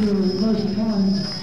to closing time.